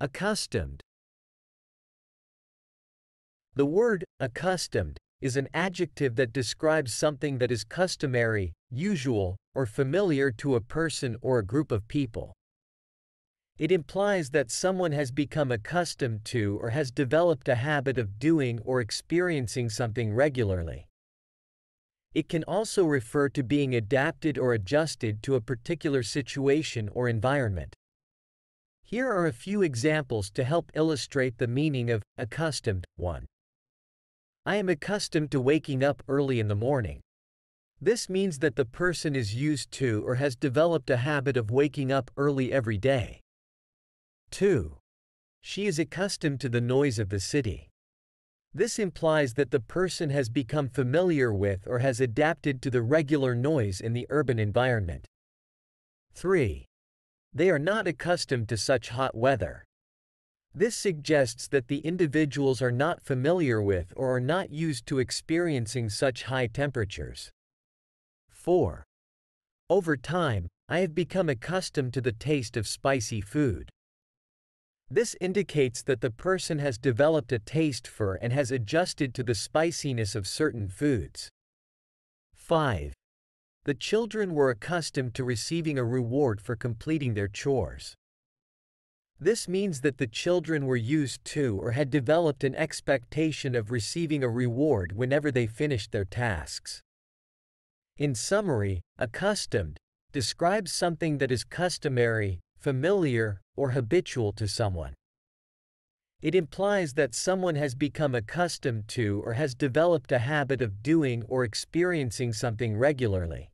Accustomed. The word accustomed is an adjective that describes something that is customary, usual, or familiar to a person or a group of people. It implies that someone has become accustomed to or has developed a habit of doing or experiencing something regularly. It can also refer to being adapted or adjusted to a particular situation or environment. Here are a few examples to help illustrate the meaning of accustomed. 1. I am accustomed to waking up early in the morning. This means that the person is used to or has developed a habit of waking up early every day. 2. She is accustomed to the noise of the city. This implies that the person has become familiar with or has adapted to the regular noise in the urban environment. 3. They are not accustomed to such hot weather. This suggests that the individuals are not familiar with or are not used to experiencing such high temperatures. 4. Over time, I have become accustomed to the taste of spicy food. This indicates that the person has developed a taste for and has adjusted to the spiciness of certain foods. 5. The children were accustomed to receiving a reward for completing their chores. This means that the children were used to or had developed an expectation of receiving a reward whenever they finished their tasks. In summary, accustomed describes something that is customary, familiar, or habitual to someone. It implies that someone has become accustomed to or has developed a habit of doing or experiencing something regularly.